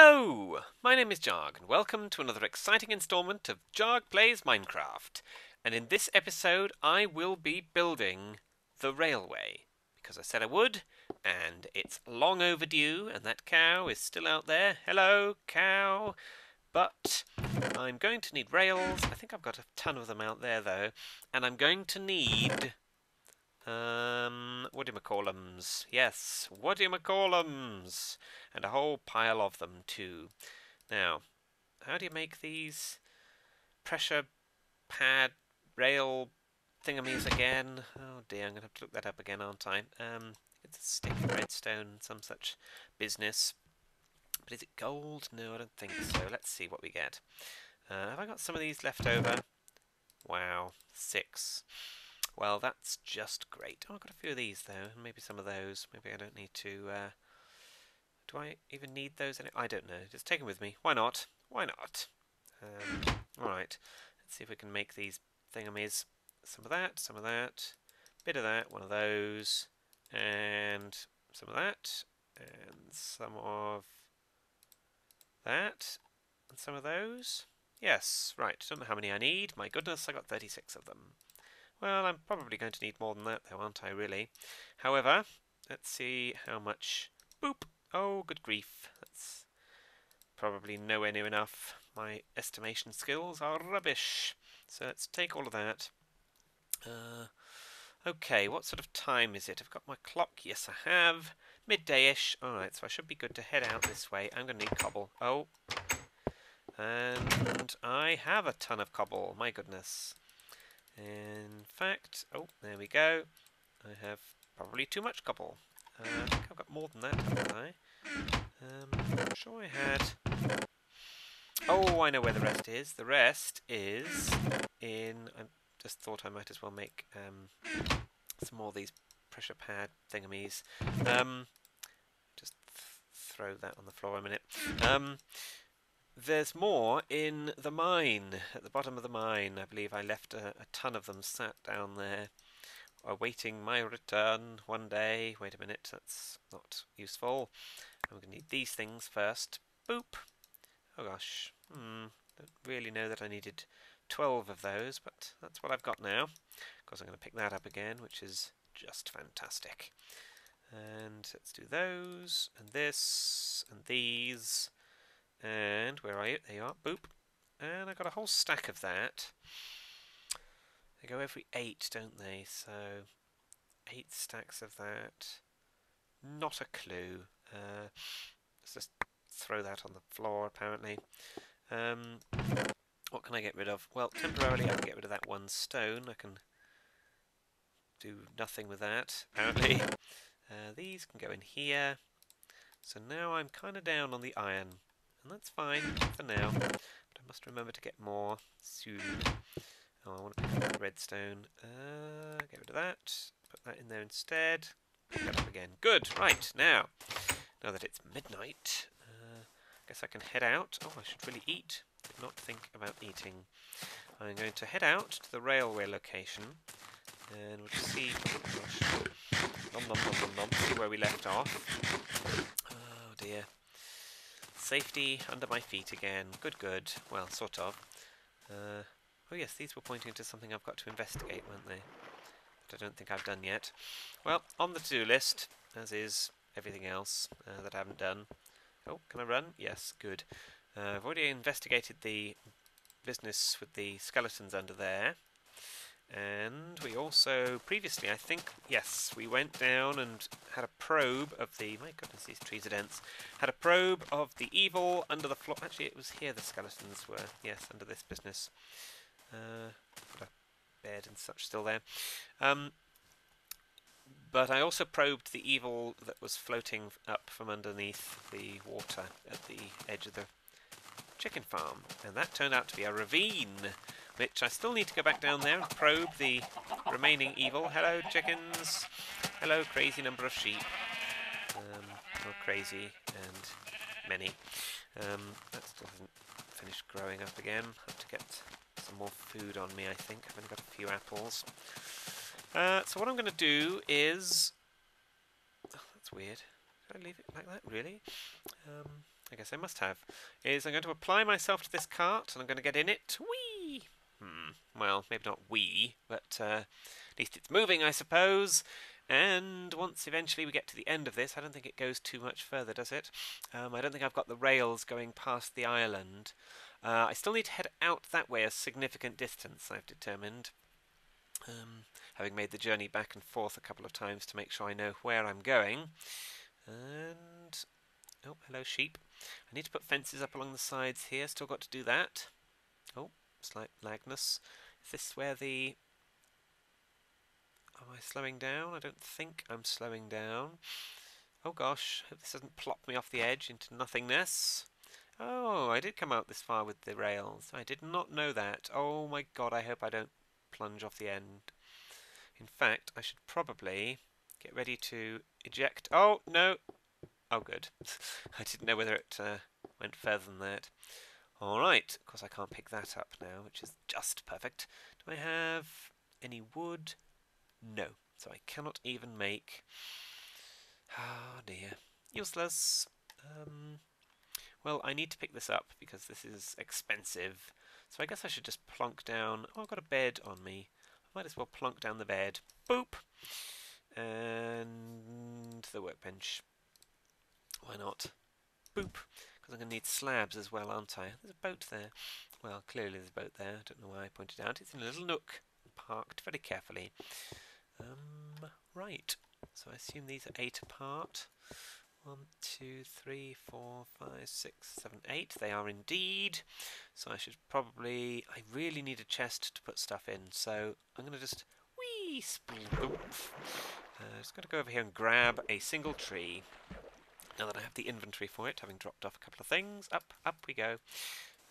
Hello! My name is jahg, and welcome to another exciting installment of jahg Plays Minecraft. And in this episode, I will be building the railway, because I said I would, and it's long overdue, and that cow is still out there. Hello, cow! But I'm going to need rails. I think I've got a ton of them out there, though. And I'm going to need... Um, them? Yes, what do you call them? And a whole pile of them too. Now, how do you make these pressure pad rail thingamies again? Oh dear, I'm going to have to look that up again, aren't I? Um, it's a stick of redstone, some such business. But is it gold? No, I don't think so. Let's see what we get. Uh, have I got some of these left over? Wow, six. Well, that's just great. Oh, I've got a few of these, though. And maybe some of those. Maybe I don't need to... Uh, do I even need those? I don't know. Just take them with me. Why not? Why not? Um, Alright. Let's see if we can make these thingamies. Some of that, some of that. Bit of that, one of those. And some of that. And some of that. And some of those. Yes, right. Don't know how many I need. My goodness, I got 36 of them. Well, I'm probably going to need more than that, though, aren't I, really? However, let's see how much... Boop! Oh, good grief. That's probably nowhere near enough. My estimation skills are rubbish. So let's take all of that. Uh, okay, what sort of time is it? I've got my clock. Yes, I have. Midday-ish. Alright, so I should be good to head out this way. I'm going to need cobble. Oh. And I have a ton of cobble. My goodness. In fact, oh, there we go. I have probably too much cobble. Uh, I think I've got more than that, haven't I? Um, I'm sure I had... Oh, I know where the rest is. The rest is in... I just thought I might as well make um, some more of these pressure pad thingamies. Um, just th throw that on the floor a minute. Um, there's more in the mine, at the bottom of the mine. I believe I left a, a ton of them sat down there, awaiting my return one day. Wait a minute, that's not useful. I'm going to need these things first. Boop! Oh gosh, hmm, don't really know that I needed 12 of those, but that's what I've got now. Of course I'm going to pick that up again, which is just fantastic. And let's do those, and this, and these, and where are you? There you are. Boop. And I got a whole stack of that. They go every eight, don't they? So eight stacks of that. Not a clue. Uh, let's just throw that on the floor, apparently. Um, what can I get rid of? Well, temporarily I can get rid of that one stone. I can do nothing with that, apparently. Uh, these can go in here. So now I'm kind of down on the iron. And that's fine for now. But I must remember to get more soon. Oh, I want to redstone. Uh, get rid of that. Put that in there instead. Pick that up again. Good. Right, now. Now that it's midnight, uh, I guess I can head out. Oh, I should really eat. Did not think about eating. I'm going to head out to the railway location. And we'll just see... Oh, nom, nom, nom, nom, nom. See where we left off. Oh, dear. Safety under my feet again. Good, good. Well, sort of. Uh, oh yes, these were pointing to something I've got to investigate, weren't they? I don't think I've done yet. Well, on the to-do list, as is everything else uh, that I haven't done. Oh, can I run? Yes, good. Uh, I've already investigated the business with the skeletons under there. And we also, previously, I think, yes, we went down and had a probe of the, my goodness, these trees are dense, had a probe of the evil under the floor. Actually, it was here the skeletons were, yes, under this business. Uh, got a bed and such still there. Um, but I also probed the evil that was floating up from underneath the water at the edge of the chicken farm, and that turned out to be a ravine which I still need to go back down there and probe the remaining evil. Hello, chickens. Hello, crazy number of sheep. Um, or crazy and many. Um, that still hasn't finished growing up again. have to get some more food on me, I think. I've only got a few apples. Uh, so what I'm going to do is... Oh, that's weird. Should I leave it like that, really? Um, I guess I must have, is I'm going to apply myself to this cart and I'm going to get in it. Whee! Hmm. Well, maybe not we, but uh, at least it's moving, I suppose. And once eventually we get to the end of this, I don't think it goes too much further, does it? Um, I don't think I've got the rails going past the island. Uh, I still need to head out that way a significant distance, I've determined. Um, having made the journey back and forth a couple of times to make sure I know where I'm going. And... Oh, hello sheep. I need to put fences up along the sides here, still got to do that. Oh, slight lagness. Is this where the Am I slowing down? I don't think I'm slowing down. Oh gosh, hope this doesn't plop me off the edge into nothingness. Oh, I did come out this far with the rails. I did not know that. Oh my god, I hope I don't plunge off the end. In fact, I should probably get ready to eject. Oh, no. Oh, good. I didn't know whether it uh, went further than that. Alright, of course I can't pick that up now, which is just perfect. Do I have any wood? No. So I cannot even make... Ah, oh dear. Useless. Um, well, I need to pick this up because this is expensive. So I guess I should just plonk down... Oh, I've got a bed on me. I might as well plonk down the bed. Boop! And the workbench. Why not? Boop! Because I'm going to need slabs as well, aren't I? There's a boat there. Well, clearly there's a boat there. I don't know why I pointed out. It's in a little nook, parked very carefully. Um, right. So I assume these are eight apart. One, two, three, four, five, six, seven, eight. They are indeed. So I should probably... I really need a chest to put stuff in. So I'm going to just... Spoof. Uh, just going to go over here and grab a single tree. Now that I have the inventory for it, having dropped off a couple of things. Up, up we go.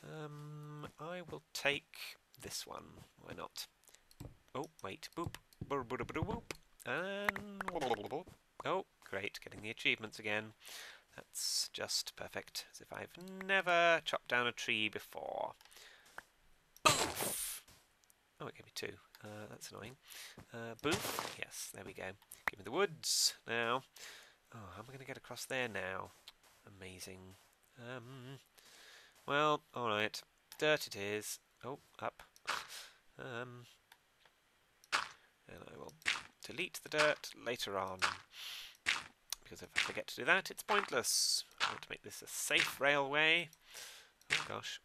Um, I will take this one. Why not? Oh, wait. Boop. Boop. And oh, great, getting the achievements again. That's just perfect, as if I've never chopped down a tree before. Oh, it gave me two. Uh, that's annoying. Uh, boof. Yes, there we go. Give me the woods now. Oh, how am I going to get across there now? Amazing. Um, well, alright. Dirt it is. Oh, up. Um, and I will delete the dirt later on because if I forget to do that it's pointless. I want to make this a safe railway. Oh gosh.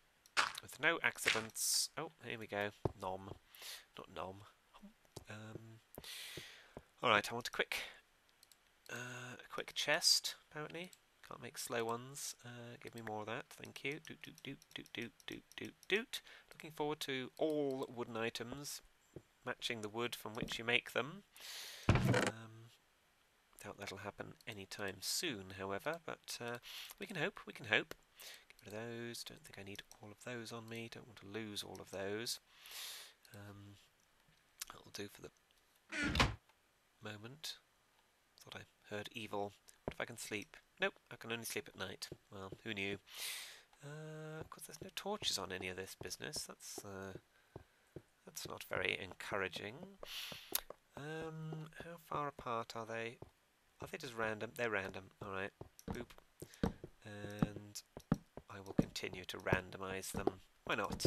With no accidents. Oh, here we go. Nom. Not nom. Um, Alright, I want a quick uh, a quick chest, apparently. Can't make slow ones. Uh, give me more of that, thank you. Doot doot doot doot doot doot doot doot. Looking forward to all wooden items matching the wood from which you make them. Um, doubt that'll happen anytime soon, however, but uh, we can hope, we can hope. Get rid of those, don't think I need all of those on me, don't want to lose all of those. Um, that'll do for the moment. Thought I heard evil. What if I can sleep? Nope, I can only sleep at night. Well, who knew? Uh, of course, there's no torches on any of this business. That's uh, that's not very encouraging. Um, how far apart are they? Are they just random? They're random. Alright. Boop. And I will continue to randomize them. Why not?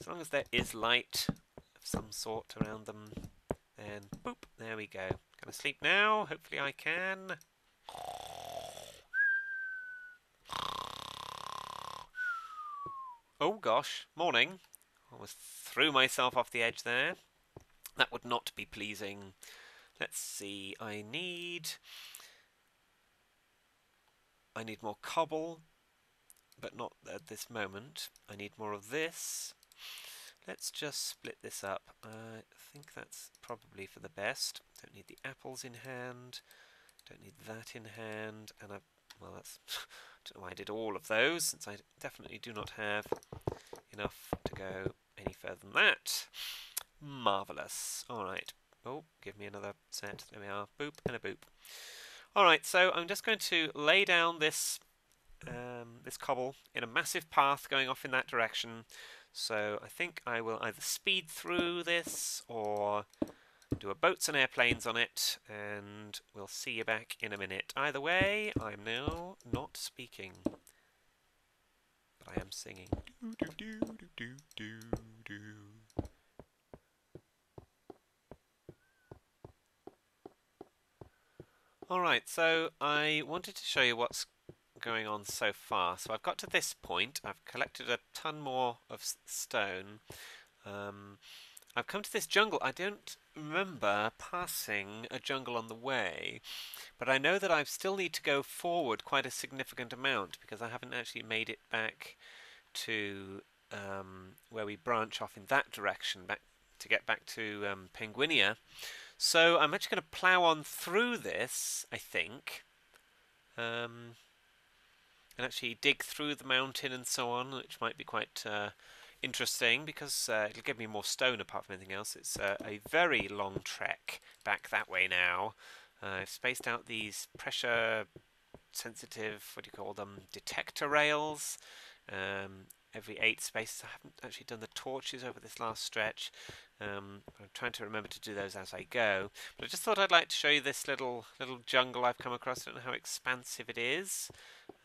As long as there is light of some sort around them, then boop, there we go. Can I sleep now? Hopefully I can. Oh gosh, morning. Almost threw myself off the edge there. That would not be pleasing. Let's see, I need... I need more cobble, but not at this moment. I need more of this. Let's just split this up. I think that's probably for the best. Don't need the apples in hand. Don't need that in hand. And I, well, that's, don't know why I did all of those, since I definitely do not have enough to go any further than that. Marvellous. Alright. Oh, give me another set. There we are. Boop and a boop. Alright, so I'm just going to lay down this um, this cobble in a massive path going off in that direction. So I think I will either speed through this or do a boats and airplanes on it and we'll see you back in a minute. Either way, I'm now not speaking. But I am singing. Do, do, do. Alright, so I wanted to show you what's going on so far. So I've got to this point, I've collected a ton more of stone. Um, I've come to this jungle. I don't remember passing a jungle on the way, but I know that I still need to go forward quite a significant amount because I haven't actually made it back to um, where we branch off in that direction, back to get back to um, Penguinia. So I'm actually going to plough on through this, I think, um, and actually dig through the mountain and so on, which might be quite uh, interesting because uh, it'll give me more stone apart from anything else. It's uh, a very long trek back that way now. Uh, I've spaced out these pressure sensitive, what do you call them, detector rails. Um, every eight spaces. I haven't actually done the torches over this last stretch. Um, I'm trying to remember to do those as I go. But I just thought I'd like to show you this little little jungle I've come across. I don't know how expansive it is.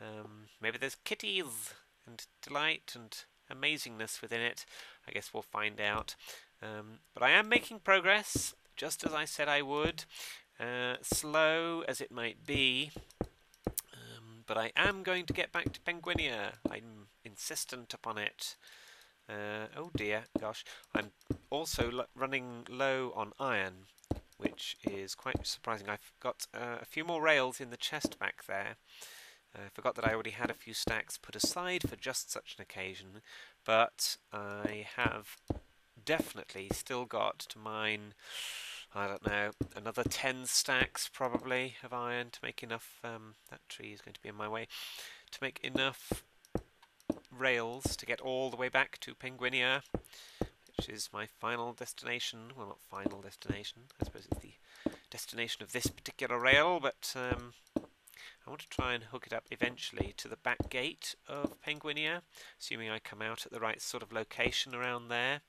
Um, maybe there's kitties and delight and amazingness within it. I guess we'll find out. Um, but I am making progress, just as I said I would. Uh, slow as it might be, um, but I am going to get back to Penguinia. I'm insistent upon it. Uh, oh dear, gosh. I'm also running low on iron, which is quite surprising. I've got uh, a few more rails in the chest back there. I forgot that I already had a few stacks put aside for just such an occasion, but I have definitely still got to mine, I don't know, another 10 stacks probably of iron to make enough, um, that tree is going to be in my way, to make enough rails to get all the way back to Penguinia, which is my final destination. Well, not final destination, I suppose it's the destination of this particular rail, but um, I want to try and hook it up eventually to the back gate of Penguinia, assuming I come out at the right sort of location around there,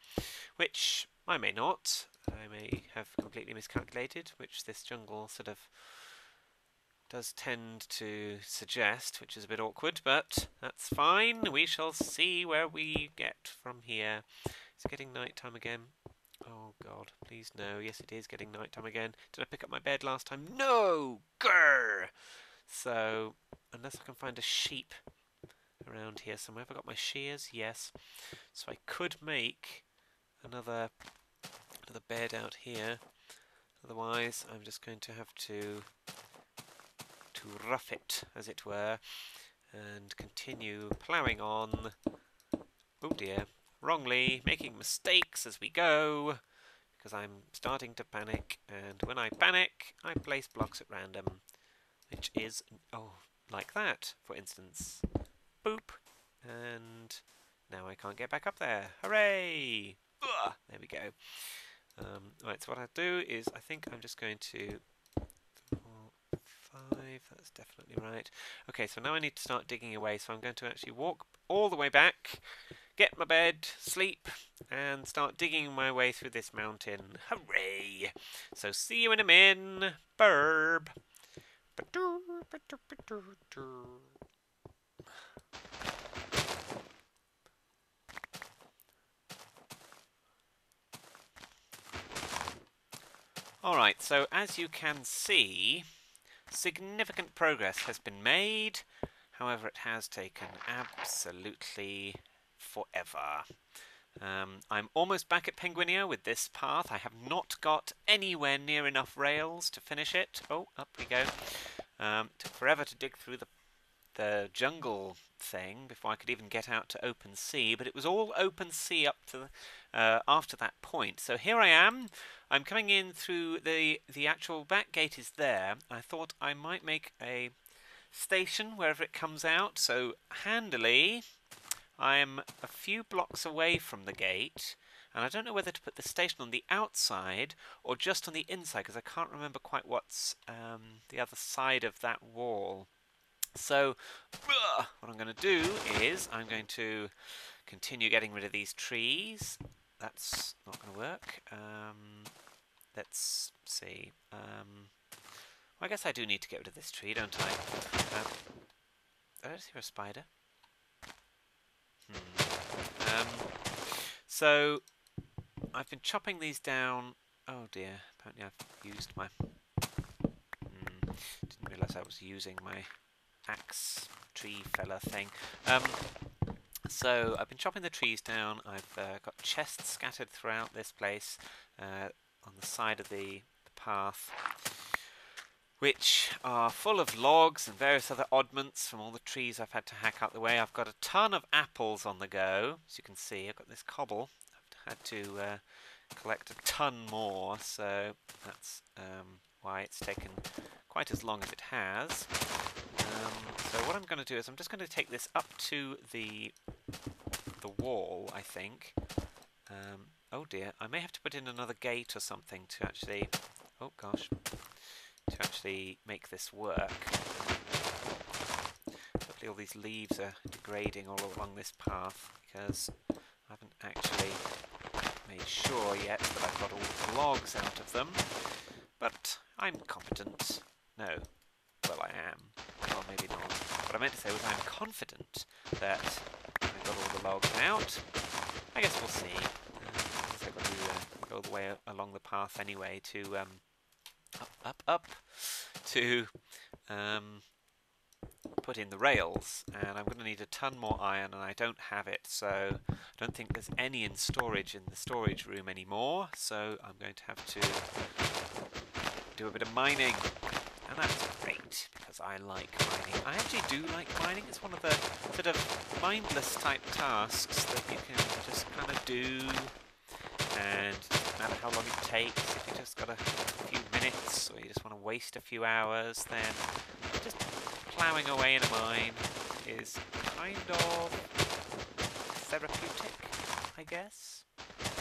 which I may not. I may have completely miscalculated, which this jungle sort of does tend to suggest, which is a bit awkward, but that's fine. We shall see where we get from here. It's getting night time again. Oh god, please no. Yes, it is getting night time again. Did I pick up my bed last time? No! Grr! So, unless I can find a sheep around here somewhere. Have I got my shears? Yes. So I could make another, another bed out here. Otherwise, I'm just going to have to rough it, as it were, and continue ploughing on. Oh dear, wrongly, making mistakes as we go, because I'm starting to panic, and when I panic, I place blocks at random which is, oh, like that, for instance. Boop. And now I can't get back up there. Hooray! Ugh, there we go. Um, right, so what I'll do is, I think I'm just going to... Four, five, that's definitely right. Okay, so now I need to start digging away, so I'm going to actually walk all the way back, get my bed, sleep, and start digging my way through this mountain. Hooray! So see you in a min. Burb. Alright, so as you can see, significant progress has been made. However, it has taken absolutely forever. Um, I'm almost back at Penguinia with this path. I have not got anywhere near enough rails to finish it. Oh, up we go. Um, took forever to dig through the the jungle thing before I could even get out to open sea, but it was all open sea up to uh, after that point. So here I am. I'm coming in through the the actual back gate is there. I thought I might make a station wherever it comes out. So handily, I am a few blocks away from the gate, and I don't know whether to put the station on the outside or just on the inside, because I can't remember quite what's um, the other side of that wall. So, what I'm going to do is I'm going to continue getting rid of these trees. That's not going to work. Um, let's see. Um, well, I guess I do need to get rid of this tree, don't I? Uh, I don't hear a spider. So I've been chopping these down. Oh dear, apparently I've used my... Mm, didn't realise I was using my axe tree fella thing. Um, so I've been chopping the trees down. I've uh, got chests scattered throughout this place uh, on the side of the, the path which are full of logs and various other oddments from all the trees I've had to hack out the way. I've got a ton of apples on the go, as you can see. I've got this cobble. I've had to uh, collect a ton more, so that's um, why it's taken quite as long as it has. Um, so what I'm going to do is I'm just going to take this up to the the wall, I think. Um, oh dear, I may have to put in another gate or something to actually... Oh gosh to actually make this work. Hopefully all these leaves are degrading all along this path because I haven't actually made sure yet that I've got all the logs out of them. But I'm competent. No. Well, I am. Well, maybe not. What I meant to say was I'm confident that I've got all the logs out. I guess we'll see. Uh, I've got to uh, go the way along the path anyway to um, up, up, up to um, put in the rails and I'm going to need a ton more iron and I don't have it so I don't think there's any in storage in the storage room anymore so I'm going to have to do a bit of mining and that's great because I like mining. I actually do like mining. It's one of the sort of mindless type tasks that you can just kind of do and no matter how long it takes, if you just got a few minutes or you just want to waste a few hours, then just ploughing away in a mine is kind of therapeutic, I guess,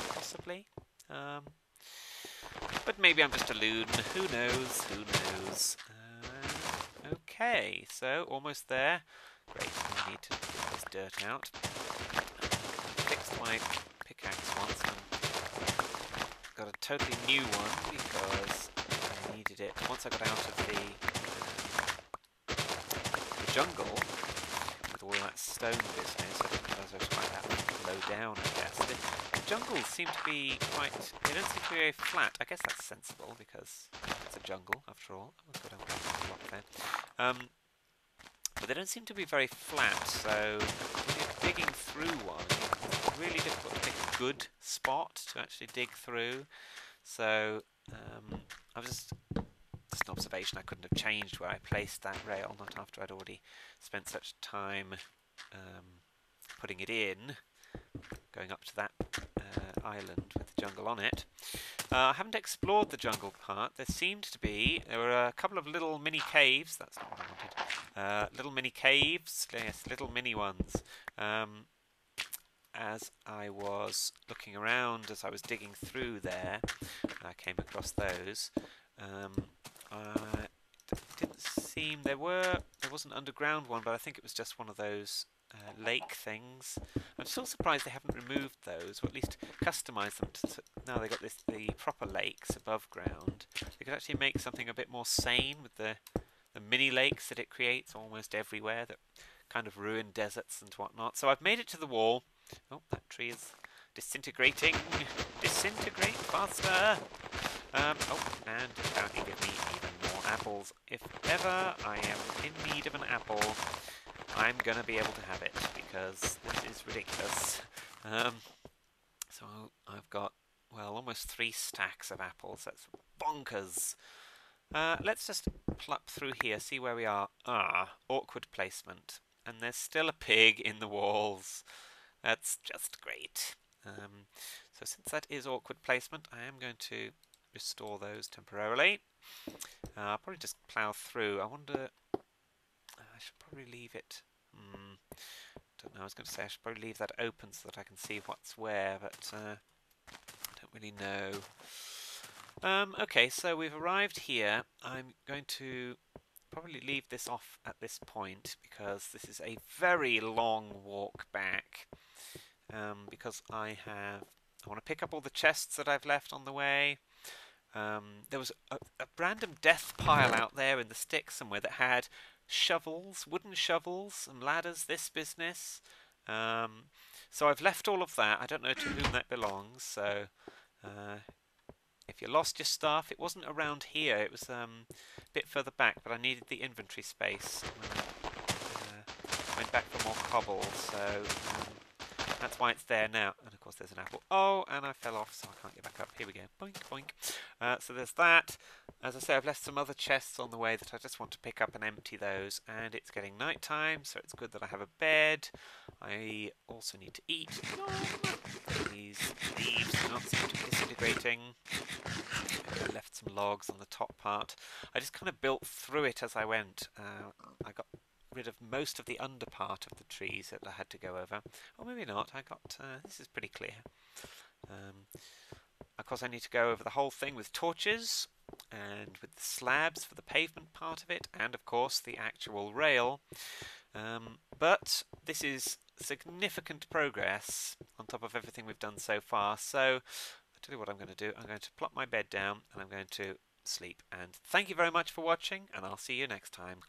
possibly. Um, but maybe I'm just a loon. Who knows? Who knows? Uh, okay, so almost there. Great, I need to get this dirt out. Fixed my pickaxe once um, got a totally new one because I needed it once I got out of the, the jungle with all that stone business. I didn't realise I was quite that low down, I guess. The, the jungles seem to be quite, they don't seem to be very flat. I guess that's sensible because it's a jungle after all. Oh, Um, but they don't seem to be very flat, so digging through one, it's really difficult to pick a good spot to actually dig through. So um, I was just, just an observation. I couldn't have changed where I placed that rail, not after I'd already spent such time um, putting it in, going up to that uh, island with the jungle on it. Uh, I haven't explored the jungle part. There seemed to be, there were a couple of little mini caves, that's not what I wanted, uh, little mini caves, yes, little mini ones. Um, as I was looking around, as I was digging through there, I came across those. Um, I didn't seem there were there was an underground one, but I think it was just one of those uh, lake things. I'm still surprised they haven't removed those, or at least customized them. To, now they've got this the proper lakes above ground. They could actually make something a bit more sane with the the mini lakes that it creates almost everywhere that kind of ruin deserts and whatnot. So I've made it to the wall. Oh, that tree is disintegrating. Disintegrate faster. Um, oh, and apparently give me even more apples. If ever I am in need of an apple, I'm gonna be able to have it because this is ridiculous. Um, so I've got, well, almost three stacks of apples. That's bonkers. Uh, let's just pluck through here, see where we are. Ah, awkward placement. And there's still a pig in the walls. That's just great. Um, so since that is awkward placement, I am going to restore those temporarily. Uh, I'll probably just plough through. I wonder... I should probably leave it... Hmm, don't know, I was going to say I should probably leave that open so that I can see what's where, but uh, I don't really know. Um, okay, so we've arrived here. I'm going to probably leave this off at this point because this is a very long walk back um, because I have I want to pick up all the chests that I've left on the way. Um, there was a, a, random death pile out there in the sticks somewhere that had shovels, wooden shovels and ladders, this business. Um, so I've left all of that. I don't know to whom that belongs. So uh, if you lost your stuff, it wasn't around here. It was um, a bit further back, but I needed the inventory space. Uh, went back for more cobble, so um, that's why it's there now. And of course there's an apple. Oh, and I fell off, so I can't get back up. Here we go. Boink, boink. Uh, so there's that. As I say, I've left some other chests on the way that I just want to pick up and empty those. And it's getting night time, so it's good that I have a bed. I also need to eat. These leaves do not seem to be disintegrating. I left some logs on the top part. I just kind of built through it as I went. Uh, I got rid of most of the under part of the trees that I had to go over. Or maybe not. I got uh, this is pretty clear. Um, of course, I need to go over the whole thing with torches and with the slabs for the pavement part of it, and of course the actual rail. Um, but this is significant progress on top of everything we've done so far. So I'll tell you what I'm going to do. I'm going to plop my bed down and I'm going to sleep. And thank you very much for watching, and I'll see you next time.